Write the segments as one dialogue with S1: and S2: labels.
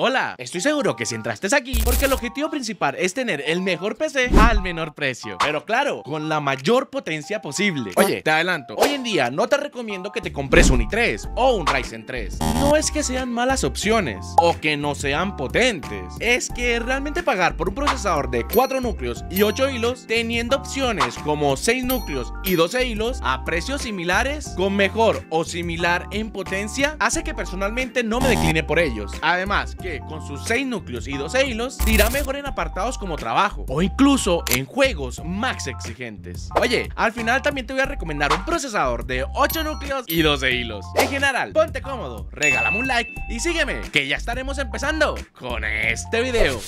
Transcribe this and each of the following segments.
S1: Hola, estoy seguro que si entraste aquí, porque el objetivo principal es tener el mejor PC al menor precio. Pero claro, con la mayor potencia posible. Oye, te adelanto, hoy en día no te recomiendo que te compres un i3 o un Ryzen 3. No es que sean malas opciones o que no sean potentes. Es que realmente pagar por un procesador de 4 núcleos y 8 hilos, teniendo opciones como 6 núcleos y 12 hilos a precios similares, con mejor o similar en potencia, hace que personalmente no me decline por ellos. Además, que con sus 6 núcleos y 12 hilos, irá mejor en apartados como trabajo o incluso en juegos más exigentes. Oye, al final también te voy a recomendar un procesador de 8 núcleos y 12 hilos. En general, ponte cómodo, regálame un like y sígueme, que ya estaremos empezando con este video.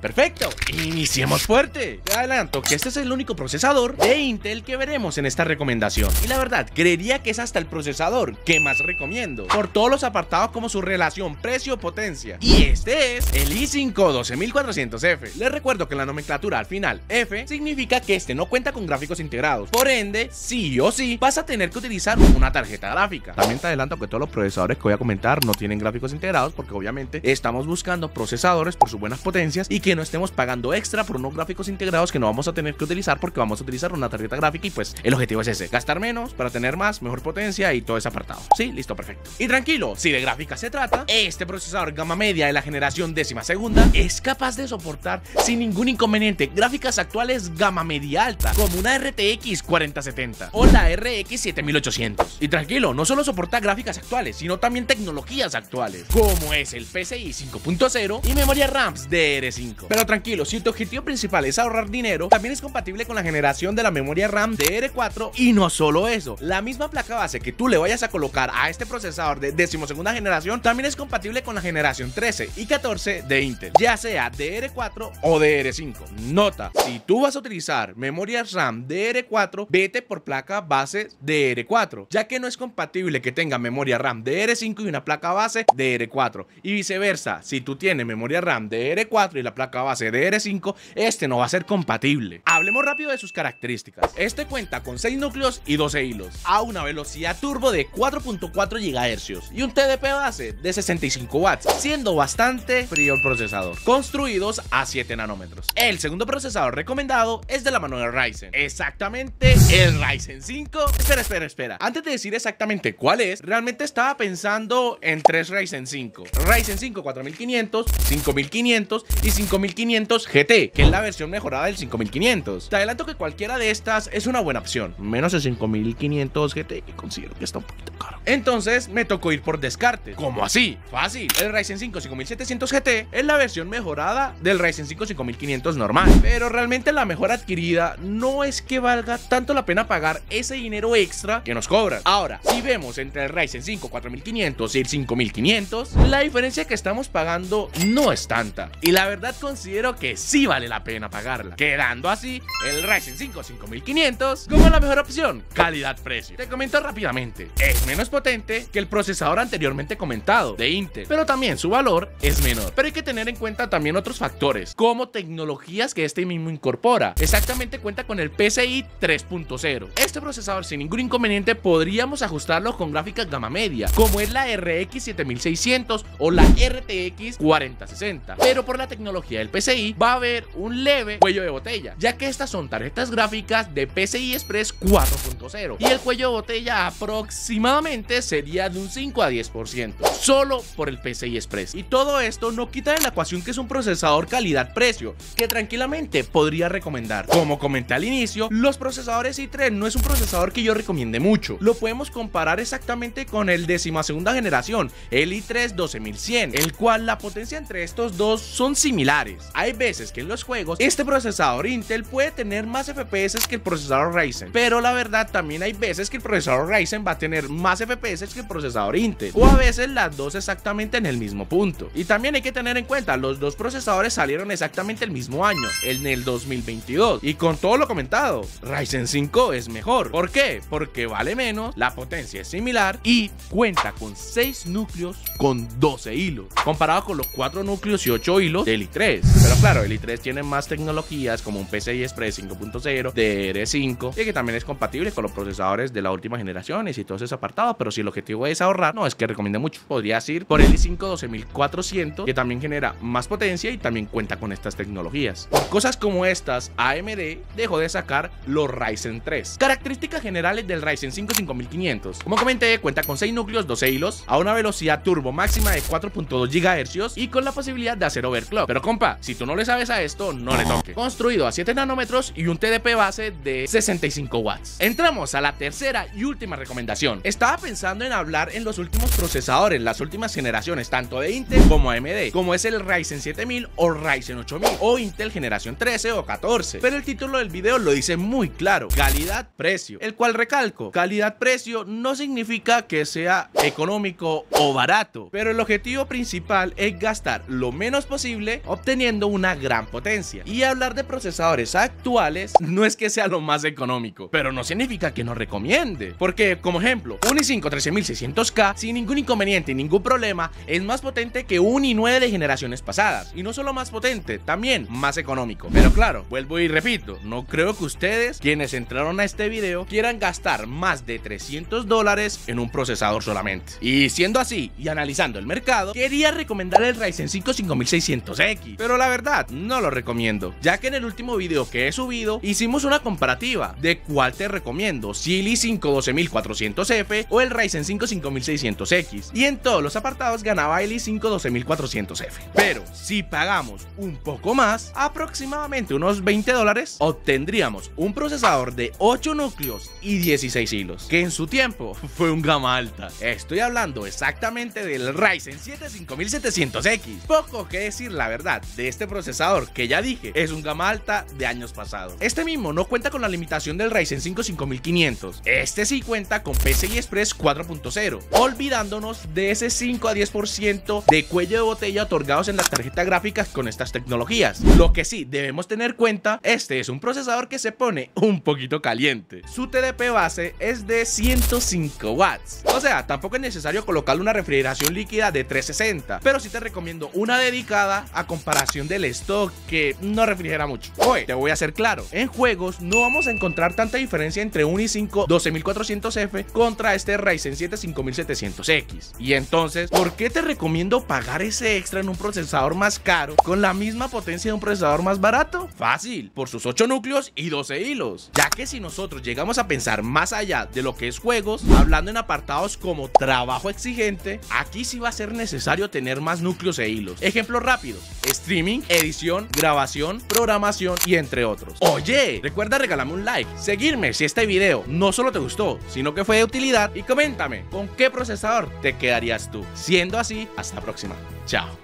S1: Perfecto, iniciemos fuerte. Te adelanto que este es el único procesador de Intel que veremos en esta recomendación. Y la verdad, creería que es hasta el procesador que más recomiendo, por todos los apartados como su relación precio-potencia. Y este es el i5 12400F. Les recuerdo que la nomenclatura al final F significa que este no cuenta con gráficos integrados. Por ende, sí o sí, vas a tener que utilizar una tarjeta gráfica. También te adelanto que todos los procesadores que voy a comentar no tienen gráficos integrados porque obviamente estamos buscando procesadores por sus buenas potencias y que que no estemos pagando extra por unos gráficos integrados que no vamos a tener que utilizar porque vamos a utilizar una tarjeta gráfica y pues el objetivo es ese, gastar menos para tener más, mejor potencia y todo ese apartado. Sí, listo, perfecto. Y tranquilo, si de gráfica se trata, este procesador gama media de la generación décima segunda es capaz de soportar sin ningún inconveniente gráficas actuales gama media alta, como una RTX 4070 o la RX 7800. Y tranquilo, no solo soporta gráficas actuales, sino también tecnologías actuales, como es el PCI 5.0 y memoria RAMs DR5. Pero tranquilo, si tu objetivo principal es ahorrar dinero, también es compatible con la generación de la memoria RAM DR4 y no solo eso, la misma placa base que tú le vayas a colocar a este procesador de decimosegunda generación también es compatible con la generación 13 y 14 de Intel, ya sea DR4 o DR5. Nota, si tú vas a utilizar memoria RAM DR4, vete por placa base DR4, ya que no es compatible que tenga memoria RAM DR5 y una placa base DR4 y viceversa, si tú tienes memoria RAM DR4 y la placa base de R5, este no va a ser compatible. Hablemos rápido de sus características. Este cuenta con 6 núcleos y 12 hilos, a una velocidad turbo de 4.4 GHz y un TDP base de 65 watts, siendo bastante frío el procesador, construidos a 7 nanómetros. El segundo procesador recomendado es de la mano de Ryzen, exactamente el Ryzen 5. Espera, espera, espera. Antes de decir exactamente cuál es, realmente estaba pensando en tres Ryzen 5. Ryzen 5 4500, 5500 y 5500 GT, que es la versión mejorada del 5500. Te adelanto que cualquiera de estas es una buena opción, menos el 5500 GT, que considero que está un poquito caro. Entonces me tocó ir por descarte. ¿Cómo así? Fácil. El Ryzen 5 5700 GT es la versión mejorada del Ryzen 5 5500 normal, pero realmente la mejor adquirida no es que valga tanto la pena pagar ese dinero extra que nos cobran. Ahora, si vemos entre el Ryzen 5 4500 y el 5500, la diferencia que estamos pagando no es tanta. Y la verdad considero que sí vale la pena pagarla, quedando así el Ryzen 5 5500 como la mejor opción, calidad-precio. Te comento rápidamente, es menos potente que el procesador anteriormente comentado de Intel, pero también su valor es menor. Pero hay que tener en cuenta también otros factores, como tecnologías que este mismo incorpora. Exactamente cuenta con el PCI 3.0. Este procesador sin ningún inconveniente podríamos ajustarlo con gráficas gama media, como es la RX 7600 o la RTX 4060, pero por la tecnología del PCI va a haber un leve cuello de botella, ya que estas son tarjetas gráficas de PCI Express 4.0 y el cuello de botella aproximadamente sería de un 5 a 10%, solo por el PCI Express. Y todo esto no quita de la ecuación que es un procesador calidad-precio, que tranquilamente podría recomendar. Como comenté al inicio, los procesadores i3 no es un procesador que yo recomiende mucho. Lo podemos comparar exactamente con el décima segunda generación, el i3 12100, el cual la potencia entre estos dos son similares. Hay veces que en los juegos este procesador Intel puede tener más FPS que el procesador Ryzen, pero la verdad también hay veces que el procesador Ryzen va a tener más FPS que el procesador Intel, o a veces las dos exactamente en el mismo punto. Y también hay que tener en cuenta, los dos procesadores salieron exactamente el mismo año, en el 2022, y con todo lo comentado, Ryzen 5 es mejor. ¿Por qué? Porque vale menos, la potencia es similar y cuenta con 6 núcleos con 12 hilos, comparado con los 4 núcleos y 8 hilos del i3 i3. Pero claro, el i3 tiene más tecnologías como un PCI Express 5.0, DR5, y que también es compatible con los procesadores de la última generación y todo ese apartado. Pero si el objetivo es ahorrar, no es que recomiende mucho. Podrías ir por el i5 12400, que también genera más potencia y también cuenta con estas tecnologías. Por cosas como estas, AMD dejó de sacar los Ryzen 3. Características generales del Ryzen 5 5500. Como comenté, cuenta con 6 núcleos, 12 hilos, a una velocidad turbo máxima de 4.2 GHz y con la posibilidad de hacer overclock. Pero si tú no le sabes a esto, no le toque. Construido a 7 nanómetros y un TDP base de 65 watts. Entramos a la tercera y última recomendación. Estaba pensando en hablar en los últimos procesadores, las últimas generaciones, tanto de Intel como AMD, como es el Ryzen 7000 o Ryzen 8000 o Intel generación 13 o 14. Pero el título del video lo dice muy claro, calidad-precio, el cual recalco, calidad-precio no significa que sea económico o barato, pero el objetivo principal es gastar lo menos posible obteniendo una gran potencia. Y hablar de procesadores actuales no es que sea lo más económico, pero no significa que no recomiende, porque como ejemplo, un i5 13600K sin ningún inconveniente y ningún problema es más potente que un i9 de generaciones pasadas, y no solo más potente, también más económico. Pero claro, vuelvo y repito, no creo que ustedes, quienes entraron a este video, quieran gastar más de 300 dólares en un procesador solamente. Y siendo así y analizando el mercado, quería recomendar el Ryzen 5 5600X, pero la verdad no lo recomiendo, ya que en el último video que he subido hicimos una comparativa de cuál te recomiendo, si el i5 12400F o el Ryzen 5 5600X, y en todos los apartados ganaba el i5 12400F. Pero si pagamos un poco más, aproximadamente unos 20 dólares, obtendríamos un procesador de 8 núcleos y 16 hilos, que en su tiempo fue un gama alta. Estoy hablando exactamente del Ryzen 7 5700X. Poco que decir la verdad de este procesador que ya dije es un gama alta de años pasados. Este mismo no cuenta con la limitación del Ryzen 5 5500. Este sí cuenta con PCI Express 4.0, olvidándonos de ese 5 a 10% de cuello de botella otorgados en las tarjetas gráficas con estas tecnologías. Lo que sí debemos tener cuenta, este es un procesador que se pone un poquito caliente. Su TDP base es de 105 watts. O sea, tampoco es necesario colocarle una refrigeración líquida de 360, pero sí te recomiendo una dedicada a del stock que no refrigera mucho. Hoy te voy a ser claro, en juegos no vamos a encontrar tanta diferencia entre un i5 12400F contra este Ryzen 7 5700X. Y entonces, ¿por qué te recomiendo pagar ese extra en un procesador más caro con la misma potencia de un procesador más barato? Fácil, por sus 8 núcleos y 12 hilos. Ya que si nosotros llegamos a pensar más allá de lo que es juegos, hablando en apartados como trabajo exigente, aquí sí va a ser necesario tener más núcleos e hilos. Ejemplos rápidos, streaming, edición, grabación, programación y entre otros. Oye, recuerda regalarme un like, seguirme si este video no solo te gustó, sino que fue de utilidad y coméntame con qué procesador te quedarías tú. Siendo así, hasta la próxima. Chao.